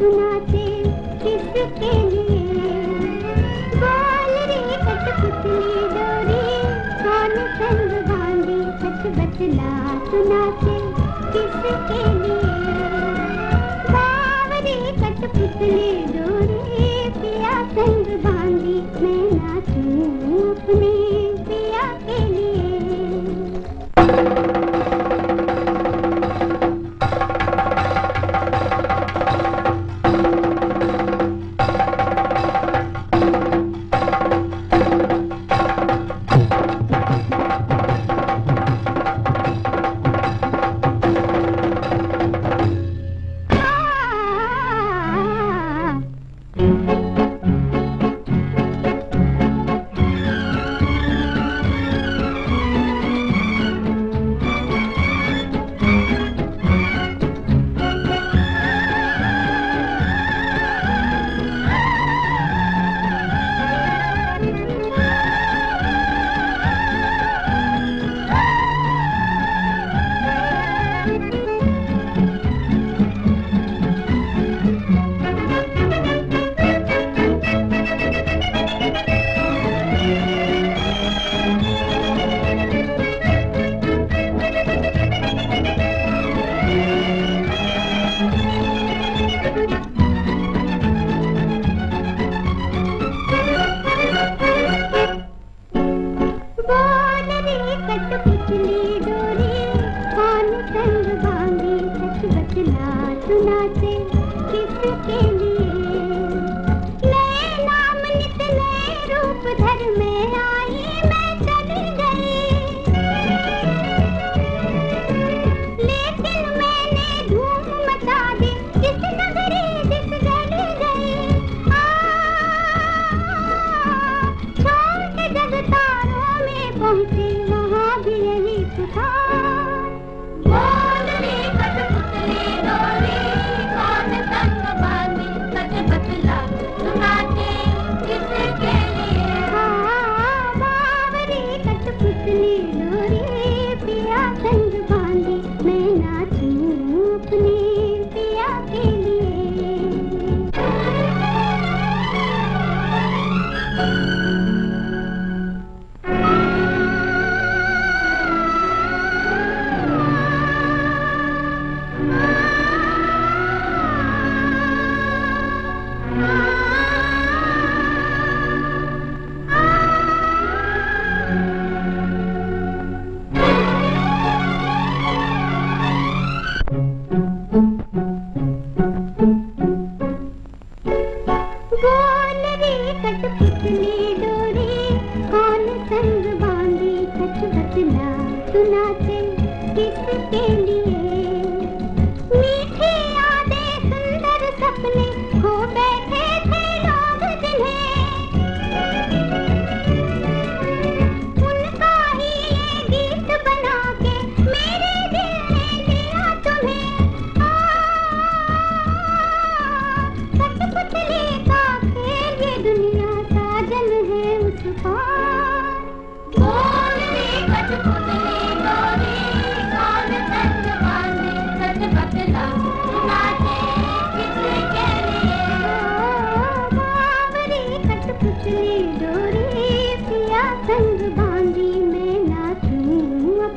सुनाते किसके लिए। बोल रे कठपुतली डोरी कौन संग बांधी सच बतला सुनाते किसके tic.